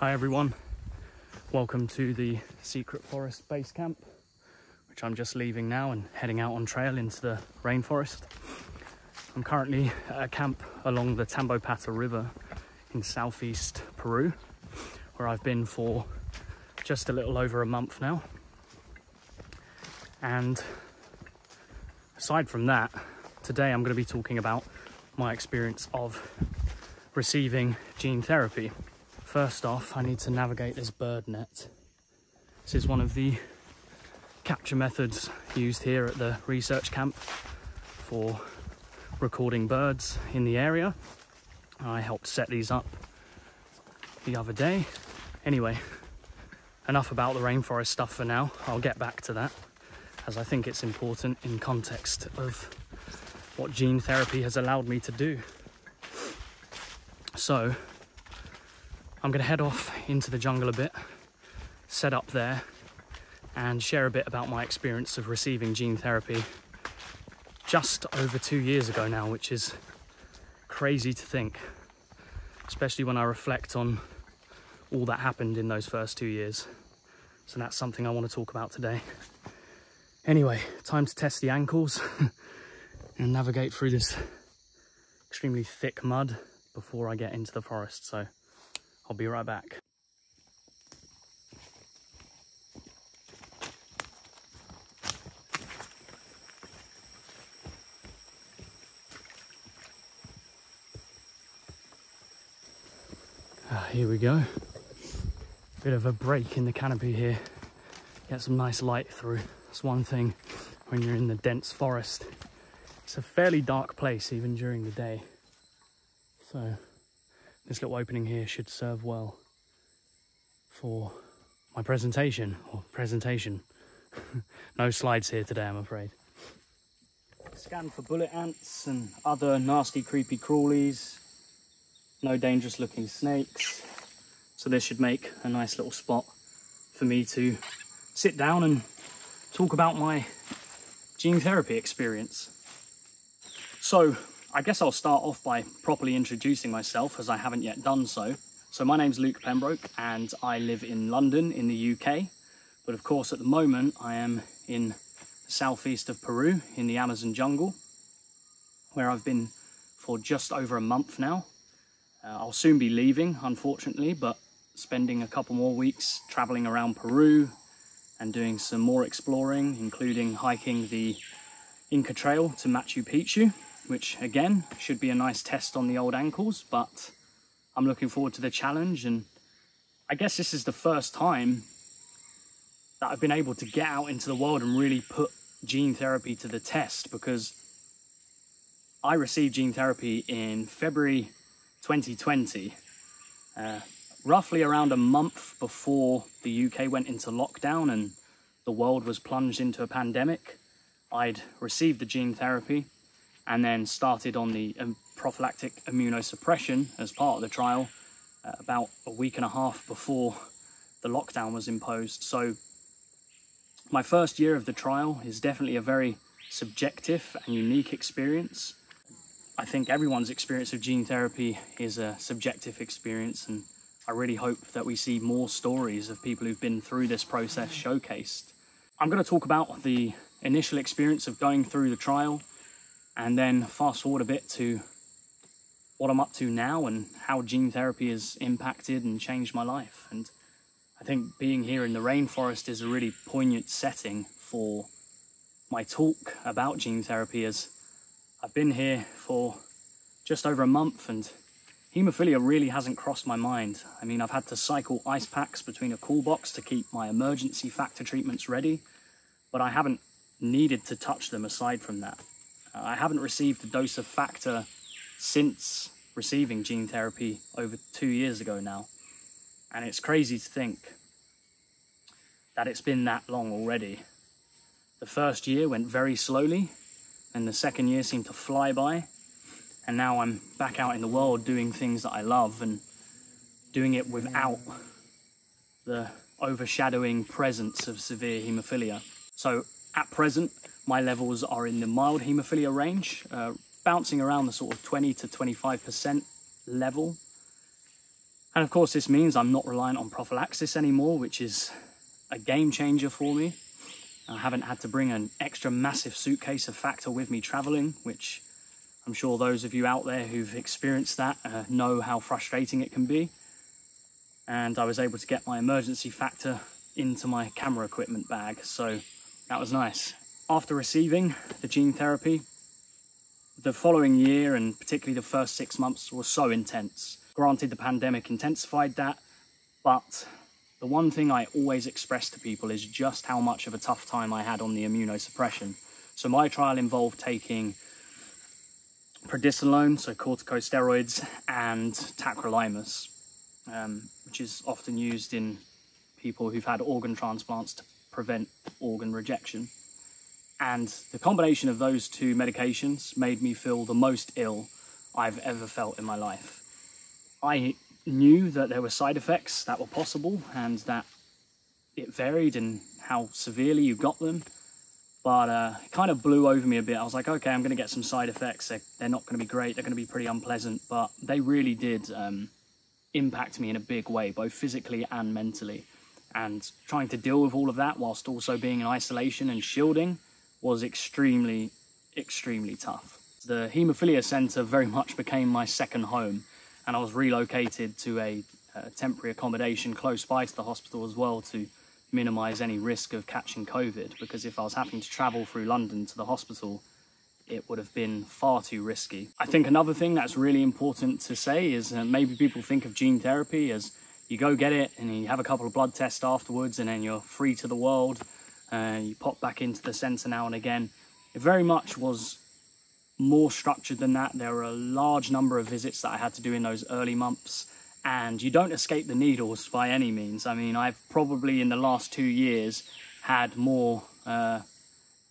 Hi everyone, welcome to the Secret Forest Base Camp, which I'm just leaving now and heading out on trail into the rainforest. I'm currently at a camp along the Tambopata River in southeast Peru, where I've been for just a little over a month now. And aside from that, today I'm going to be talking about my experience of receiving gene therapy. First off, I need to navigate this bird net. This is one of the capture methods used here at the research camp for recording birds in the area. I helped set these up the other day. Anyway, enough about the rainforest stuff for now. I'll get back to that as I think it's important in context of what gene therapy has allowed me to do. So, I'm going to head off into the jungle a bit, set up there, and share a bit about my experience of receiving gene therapy just over two years ago now, which is crazy to think, especially when I reflect on all that happened in those first two years. So that's something I want to talk about today. Anyway, time to test the ankles and navigate through this extremely thick mud before I get into the forest. So I'll be right back. Ah, here we go. Bit of a break in the canopy here. Get some nice light through. That's one thing when you're in the dense forest. It's a fairly dark place even during the day. So this little opening here should serve well for my presentation or presentation. no slides here today, I'm afraid. Scan for bullet ants and other nasty, creepy crawlies. No dangerous looking snakes. So this should make a nice little spot for me to sit down and talk about my gene therapy experience. So I guess I'll start off by properly introducing myself as I haven't yet done so. So my name's Luke Pembroke and I live in London in the UK. But of course at the moment I am in the southeast of Peru in the Amazon jungle where I've been for just over a month now. Uh, I'll soon be leaving unfortunately but spending a couple more weeks traveling around Peru and doing some more exploring including hiking the Inca Trail to Machu Picchu which again should be a nice test on the old ankles, but I'm looking forward to the challenge. And I guess this is the first time that I've been able to get out into the world and really put gene therapy to the test because I received gene therapy in February 2020, uh, roughly around a month before the UK went into lockdown and the world was plunged into a pandemic. I'd received the gene therapy and then started on the um, prophylactic immunosuppression as part of the trial uh, about a week and a half before the lockdown was imposed. So my first year of the trial is definitely a very subjective and unique experience. I think everyone's experience of gene therapy is a subjective experience and I really hope that we see more stories of people who've been through this process showcased. I'm going to talk about the initial experience of going through the trial, and then fast forward a bit to what I'm up to now and how gene therapy has impacted and changed my life. And I think being here in the rainforest is a really poignant setting for my talk about gene therapy as I've been here for just over a month and haemophilia really hasn't crossed my mind. I mean, I've had to cycle ice packs between a cool box to keep my emergency factor treatments ready, but I haven't needed to touch them aside from that. Uh, I haven't received a dose of factor since receiving gene therapy over two years ago now. And it's crazy to think that it's been that long already. The first year went very slowly, and the second year seemed to fly by. And now I'm back out in the world doing things that I love and doing it without the overshadowing presence of severe haemophilia. So at present, my levels are in the mild haemophilia range, uh, bouncing around the sort of 20 to 25% level. And of course, this means I'm not reliant on prophylaxis anymore, which is a game changer for me. I haven't had to bring an extra massive suitcase of factor with me traveling, which I'm sure those of you out there who've experienced that uh, know how frustrating it can be. And I was able to get my emergency factor into my camera equipment bag, so that was nice. After receiving the gene therapy, the following year and particularly the first six months was so intense. Granted, the pandemic intensified that, but the one thing I always express to people is just how much of a tough time I had on the immunosuppression. So my trial involved taking prednisolone, so corticosteroids, and tacrolimus, um, which is often used in people who've had organ transplants to prevent organ rejection. And the combination of those two medications made me feel the most ill I've ever felt in my life. I knew that there were side effects that were possible and that it varied in how severely you got them but uh, it kind of blew over me a bit. I was like, okay, I'm going to get some side effects. They're, they're not going to be great. They're going to be pretty unpleasant, but they really did um, impact me in a big way, both physically and mentally. And trying to deal with all of that whilst also being in isolation and shielding was extremely, extremely tough. The haemophilia centre very much became my second home, and I was relocated to a, a temporary accommodation close by to the hospital as well to minimise any risk of catching COVID because if I was having to travel through London to the hospital, it would have been far too risky. I think another thing that's really important to say is uh, maybe people think of gene therapy as you go get it and you have a couple of blood tests afterwards and then you're free to the world. Uh, you pop back into the centre now and again. It very much was more structured than that. There were a large number of visits that I had to do in those early months and you don't escape the needles by any means. I mean, I've probably in the last two years had more uh,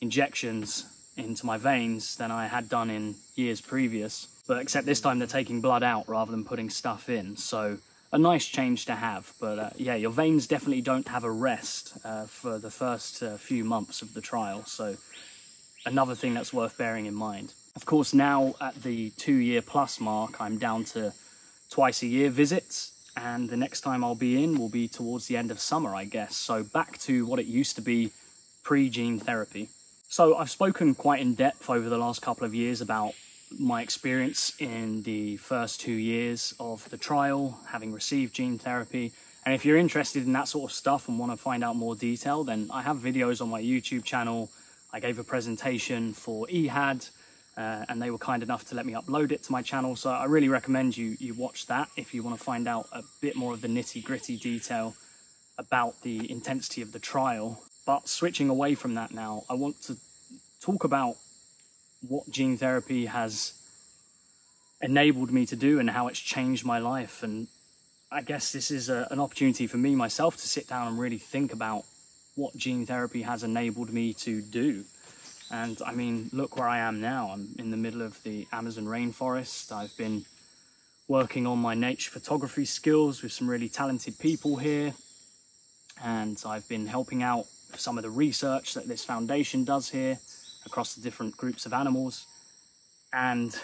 injections into my veins than I had done in years previous. But except this time they're taking blood out rather than putting stuff in. So a nice change to have. But uh, yeah, your veins definitely don't have a rest uh, for the first uh, few months of the trial. So another thing that's worth bearing in mind. Of course, now at the two year plus mark, I'm down to twice a year visits and the next time I'll be in will be towards the end of summer, I guess. So back to what it used to be pre-gene therapy. So I've spoken quite in depth over the last couple of years about my experience in the first two years of the trial, having received gene therapy. And if you're interested in that sort of stuff and want to find out more detail, then I have videos on my YouTube channel. I gave a presentation for EAHAD, uh, and they were kind enough to let me upload it to my channel. So I really recommend you, you watch that if you want to find out a bit more of the nitty gritty detail about the intensity of the trial. But switching away from that now, I want to talk about what gene therapy has enabled me to do and how it's changed my life. And I guess this is a, an opportunity for me myself to sit down and really think about what gene therapy has enabled me to do. And I mean, look where I am now. I'm in the middle of the Amazon rainforest. I've been working on my nature photography skills with some really talented people here. And I've been helping out some of the research that this foundation does here across the different groups of animals. And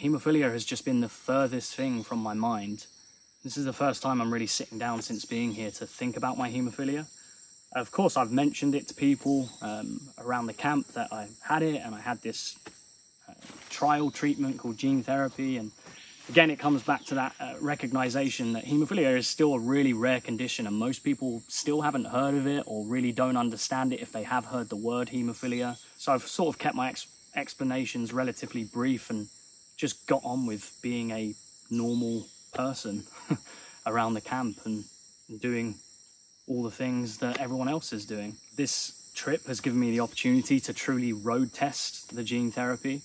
haemophilia has just been the furthest thing from my mind. This is the first time I'm really sitting down since being here to think about my haemophilia. Of course, I've mentioned it to people um, around the camp that I had it and I had this uh, trial treatment called gene therapy. And again, it comes back to that uh, recognition that haemophilia is still a really rare condition and most people still haven't heard of it or really don't understand it if they have heard the word haemophilia. So I've sort of kept my ex explanations relatively brief and just got on with being a normal person around the camp and doing all the things that everyone else is doing. This trip has given me the opportunity to truly road test the gene therapy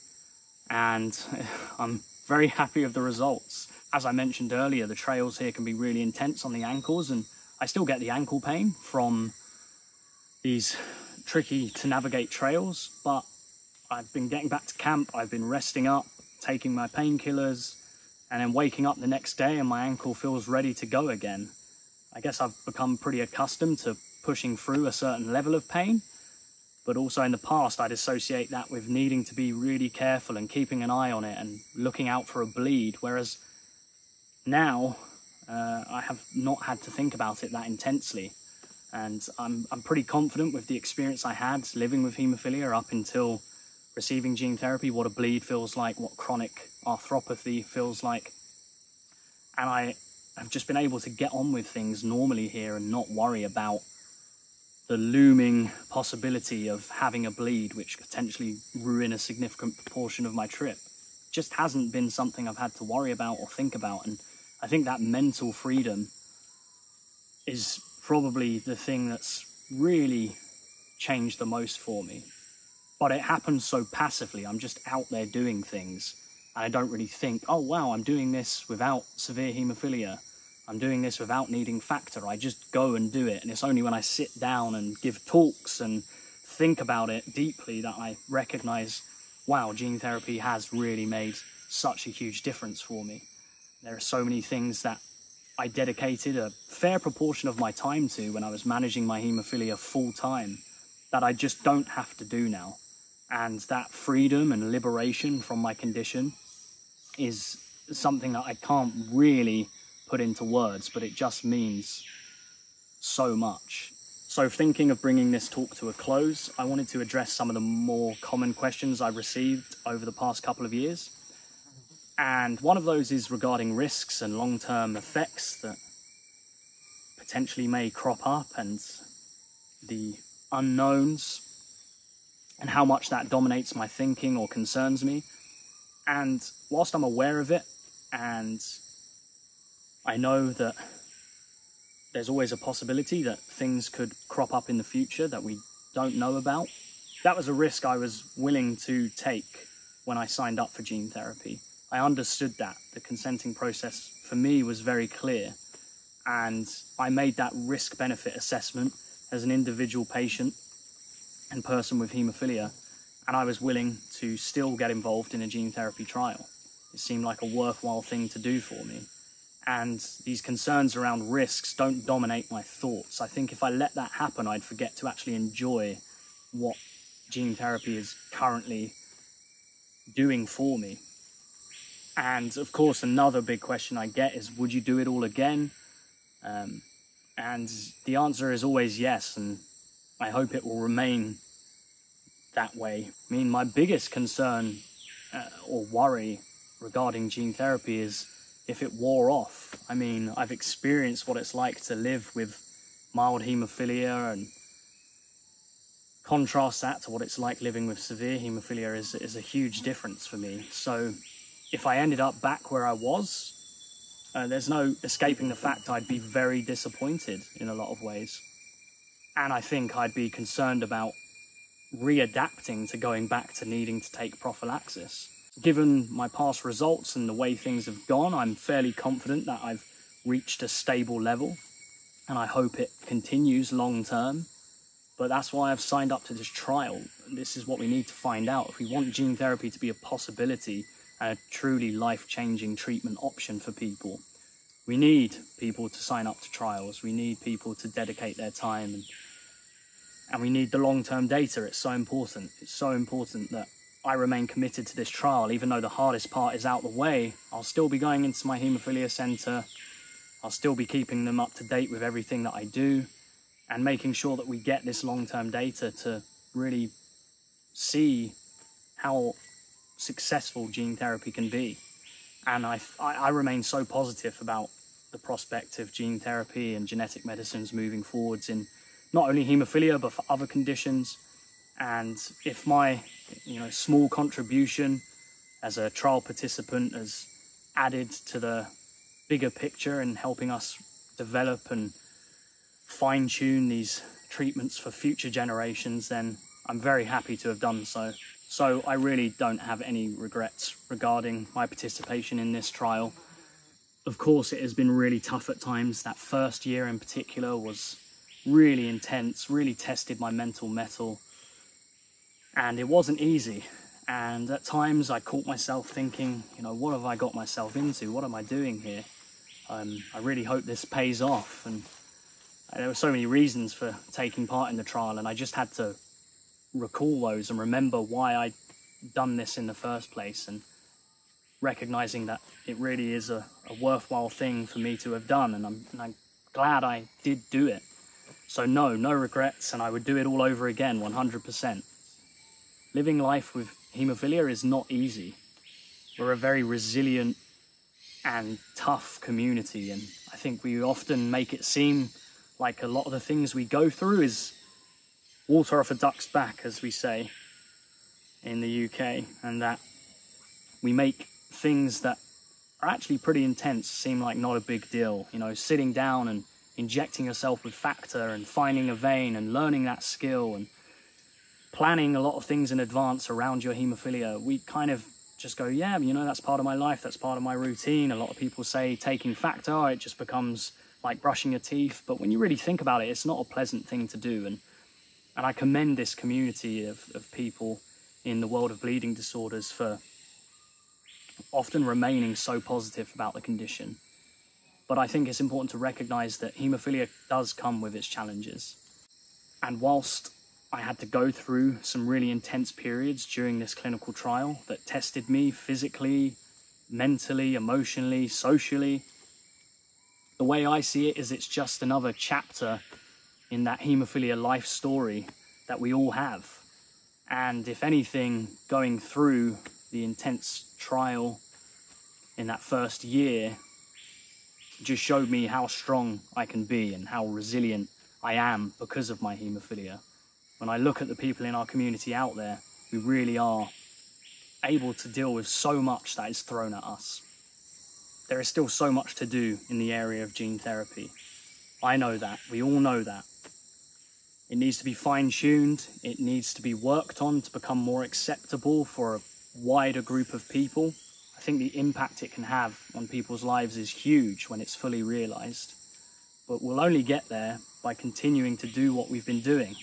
and I'm very happy with the results. As I mentioned earlier, the trails here can be really intense on the ankles and I still get the ankle pain from these tricky to navigate trails, but I've been getting back to camp, I've been resting up, taking my painkillers, and then waking up the next day and my ankle feels ready to go again. I guess I've become pretty accustomed to pushing through a certain level of pain, but also in the past I'd associate that with needing to be really careful and keeping an eye on it and looking out for a bleed, whereas now uh, I have not had to think about it that intensely. And I'm, I'm pretty confident with the experience I had living with haemophilia up until receiving gene therapy, what a bleed feels like, what chronic arthropathy feels like. And I have just been able to get on with things normally here and not worry about the looming possibility of having a bleed, which could potentially ruin a significant proportion of my trip. Just hasn't been something I've had to worry about or think about. And I think that mental freedom is probably the thing that's really changed the most for me. But it happens so passively. I'm just out there doing things. And I don't really think, oh, wow, I'm doing this without severe haemophilia. I'm doing this without needing factor. I just go and do it. And it's only when I sit down and give talks and think about it deeply that I recognize, wow, gene therapy has really made such a huge difference for me. There are so many things that I dedicated a fair proportion of my time to when I was managing my haemophilia full time that I just don't have to do now. And that freedom and liberation from my condition is something that I can't really put into words, but it just means so much. So thinking of bringing this talk to a close, I wanted to address some of the more common questions I've received over the past couple of years. And one of those is regarding risks and long-term effects that potentially may crop up and the unknowns and how much that dominates my thinking or concerns me. And whilst I'm aware of it and I know that there's always a possibility that things could crop up in the future that we don't know about. That was a risk I was willing to take when I signed up for gene therapy. I understood that. The consenting process for me was very clear. And I made that risk benefit assessment as an individual patient and person with haemophilia. And I was willing to still get involved in a gene therapy trial. It seemed like a worthwhile thing to do for me and these concerns around risks don't dominate my thoughts. I think if I let that happen, I'd forget to actually enjoy what gene therapy is currently doing for me. And of course, another big question I get is would you do it all again? Um, and the answer is always yes, and I hope it will remain that way. I mean, my biggest concern uh, or worry regarding gene therapy is if it wore off. I mean, I've experienced what it's like to live with mild haemophilia and contrast that to what it's like living with severe haemophilia is, is a huge difference for me. So if I ended up back where I was, uh, there's no escaping the fact I'd be very disappointed in a lot of ways. And I think I'd be concerned about readapting to going back to needing to take prophylaxis given my past results and the way things have gone, I'm fairly confident that I've reached a stable level and I hope it continues long term. But that's why I've signed up to this trial. This is what we need to find out. If we want gene therapy to be a possibility a truly life changing treatment option for people, we need people to sign up to trials. We need people to dedicate their time and, and we need the long term data. It's so important. It's so important that I remain committed to this trial, even though the hardest part is out the way. I'll still be going into my haemophilia centre. I'll still be keeping them up to date with everything that I do and making sure that we get this long-term data to really see how successful gene therapy can be. And I, I, remain so positive about the prospect of gene therapy and genetic medicines moving forwards in not only haemophilia, but for other conditions. And if my you know, small contribution as a trial participant has added to the bigger picture and helping us develop and fine tune these treatments for future generations, then I'm very happy to have done so. So I really don't have any regrets regarding my participation in this trial. Of course, it has been really tough at times. That first year in particular was really intense, really tested my mental mettle. and it wasn't easy. And at times I caught myself thinking, you know, what have I got myself into? What am I doing here? Um, I really hope this pays off. And there were so many reasons for taking part in the trial, and I just had to recall those and remember why I'd done this in the first place. And recognizing that it really is a, a worthwhile thing for me to have done, and I'm, and I'm glad I did do it. So, no, no regrets, and I would do it all over again 100%. Living life with haemophilia is not easy. We're a very resilient and tough community, and I think we often make it seem like a lot of the things we go through is water off a duck's back, as we say in the UK, and that we make things that are actually pretty intense seem like not a big deal. You know, sitting down and injecting yourself with factor and finding a vein and learning that skill and planning a lot of things in advance around your haemophilia. We kind of just go, yeah, you know, that's part of my life, that's part of my routine. A lot of people say taking factor, it just becomes like brushing your teeth. But when you really think about it, it's not a pleasant thing to do. And and I commend this community of, of people in the world of bleeding disorders for often remaining so positive about the condition. But I think it's important to recognize that haemophilia does come with its challenges. And whilst I had to go through some really intense periods during this clinical trial that tested me physically, mentally, emotionally, socially, the way I see it is it's just another chapter in that haemophilia life story that we all have. And if anything, going through the intense trial in that first year just showed me how strong I can be and how resilient I am because of my haemophilia. When I look at the people in our community out there, we really are able to deal with so much that is thrown at us. There is still so much to do in the area of gene therapy. I know that, we all know that. It needs to be fine tuned, it needs to be worked on to become more acceptable for a wider group of people. I think the impact it can have on people's lives is huge when it's fully realized. But we'll only get there by continuing to do what we've been doing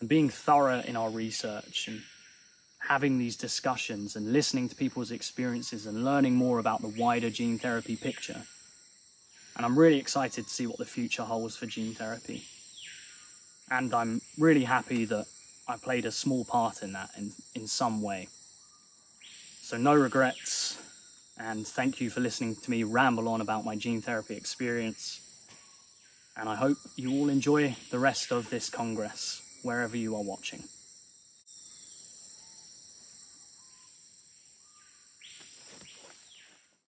and being thorough in our research and having these discussions and listening to people's experiences and learning more about the wider gene therapy picture. And I'm really excited to see what the future holds for gene therapy. And I'm really happy that I played a small part in that in, in some way. So no regrets, and thank you for listening to me ramble on about my gene therapy experience. And I hope you all enjoy the rest of this Congress, wherever you are watching.